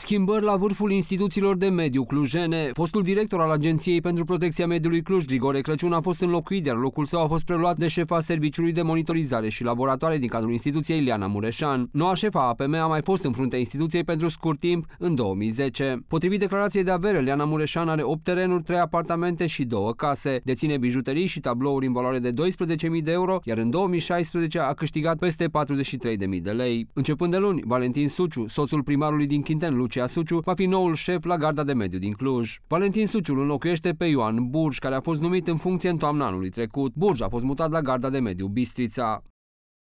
Schimbări la vârful instituțiilor de mediu clujene. Fostul director al Agenției pentru Protecția Mediului Cluj, Grigore Crăciun, a fost înlocuit, iar locul său a fost preluat de șefa Serviciului de Monitorizare și Laboratoare din cadrul instituției Iliana Mureșan. Noua șefa APM a mai fost în fruntea instituției pentru scurt timp, în 2010. Potrivit declarației de avere, Liana Mureșan are 8 terenuri, 3 apartamente și 2 case. Deține bijuterii și tablouri în valoare de 12.000 de euro, iar în 2016 a câștigat peste 43.000 de lei. Începând de luni, Valentin Suciu, soțul primarului din Chinten, Lucia Suciu, va fi noul șef la Garda de Mediu din Cluj. Valentin Suciu îl înlocuiește pe Ioan Burj, care a fost numit în funcție în toamna anului trecut. Burj a fost mutat la Garda de Mediu Bistrița.